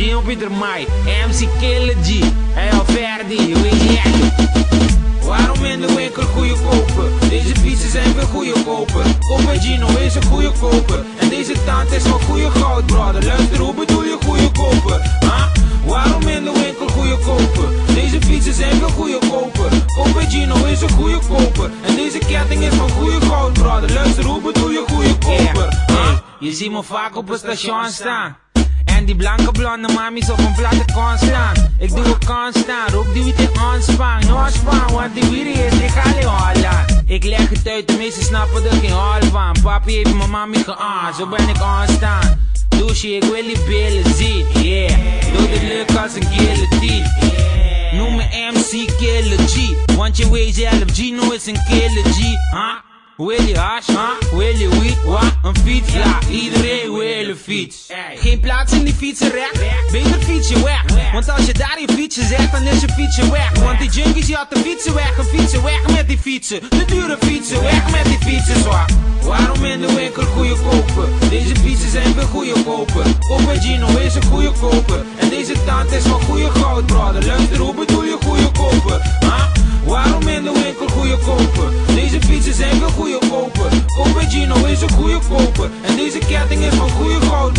Gino Pieter Mai, MC Killer G, El Verdi, weet je echt. Waarom in de winkel goede kopen? Deze fietsen zijn veel goede kopen. Kom bij Gino is een goede koper. En deze tand is van goede goud, brother. Luister, hoe bedoel je goede koper? Huh? Waarom in de winkel goede kopen? Deze fietsen zijn veel goede kopen. Bij Gino is een goede koper. En deze ketting is van goede goud, brother. Luister, hoe bedoel je goede koper? Huh? Je ziet me vaak op het station staan. En die blanke blonde mamies op een platte kon. Ik doe het constant, roep die witte. No span, want die witte is legaal in Holland. Ik leg het uit, de meesten snappen er geen hal van. Papi heeft mijn mami geaan, zo ben ik aanstaan. Douche, ik wil die billen zien, yeah. Doe het leuk als een tee. Noem me MC Killer G, want je weet zelf, Gino is een Killer G, huh? Wil je hash, huh? Wil je wiet, wat? Een fiets? Ja, iedereen wil een fiets. Geen plaats in die fietsenrek, beter fiets je weg. Want als je daar je fietsen zet, dan is je fietsje weg. Want die junkies, die hadden fietsen weg, een fietsen weg met die fietsen. De dure fietsen, weg met die fietsen, zwak. Waarom in de winkel goede kopen? Deze fietsen zijn veel goede kopen. Kom bij Gino is een goede koper. En deze tand is van goede goud, brother. Luister, hoe bedoel je Deze fietsen zijn veel goede kopen. Gino is een goede koper. En deze ketting is van goede goud,